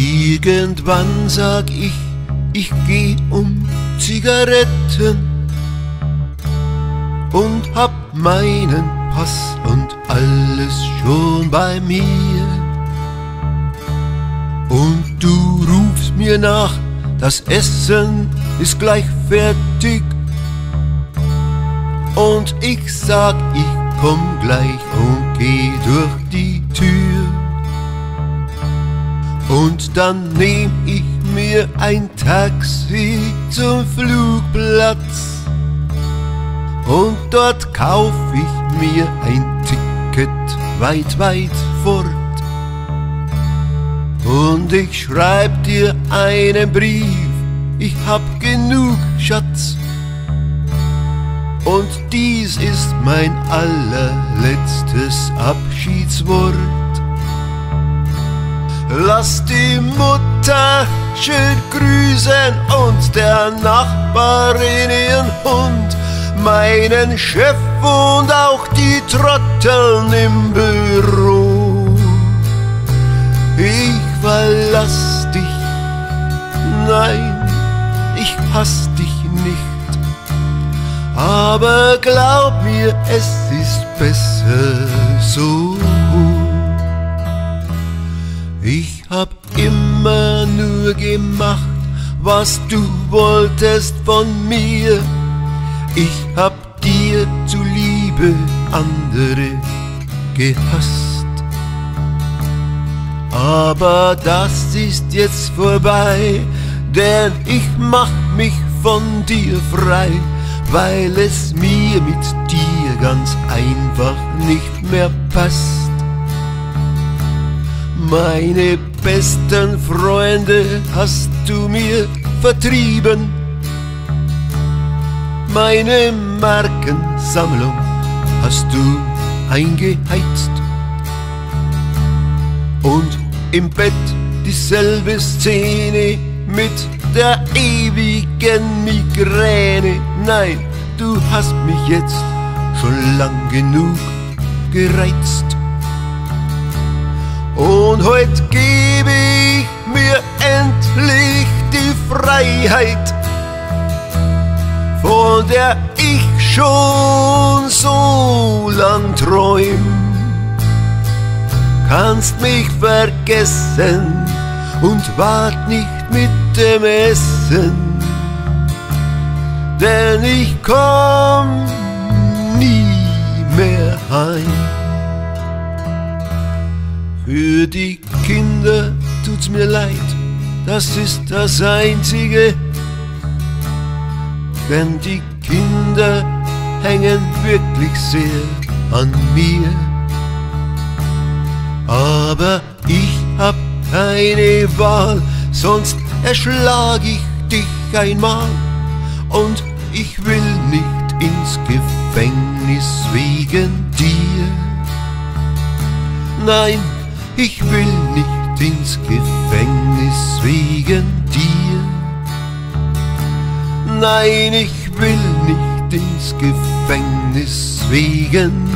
Irgendwann sag ich, ich geh um Zigaretten und hab meinen Pass und alles schon bei mir. Und du rufst mir nach, das Essen ist gleich fertig. Und ich sag, ich komm gleich und geh durch die Tür. Und dann nehm ich mir ein Taxi zum Flugplatz. Und dort kauf ich mir ein Ticket weit, weit fort. Und ich schreib dir einen Brief, ich hab genug Schatz. Und dies ist mein allerletztes Abschiedswort. Lass die Mutter schön grüßen und der Nachbarin ihren Hund, meinen Chef und auch die Trotteln im Büro. Ich verlass dich, nein, ich hasse dich nicht, aber glaub mir, es ist besser so. Ich hab immer nur gemacht, was du wolltest von mir. Ich hab dir zuliebe andere gehasst. Aber das ist jetzt vorbei, denn ich mach mich von dir frei, weil es mir mit dir ganz einfach nicht mehr passt. Meine besten Freunde hast du mir vertrieben. Meine Markensammlung hast du eingeheizt. Und im Bett dieselbe Szene mit der ewigen Migräne. Nein, du hast mich jetzt schon lang genug gereizt. Und heute gebe ich mir endlich die Freiheit, von der ich schon so lang träum. Kannst mich vergessen und wart nicht mit dem Essen, denn ich komm nie mehr heim. Für die Kinder tut's mir leid, das ist das Einzige. Denn die Kinder hängen wirklich sehr an mir. Aber ich hab keine Wahl, sonst erschlag ich dich einmal. Und ich will nicht ins Gefängnis wegen dir. Nein, ich will nicht ins Gefängnis wegen dir. Nein, ich will nicht ins Gefängnis wegen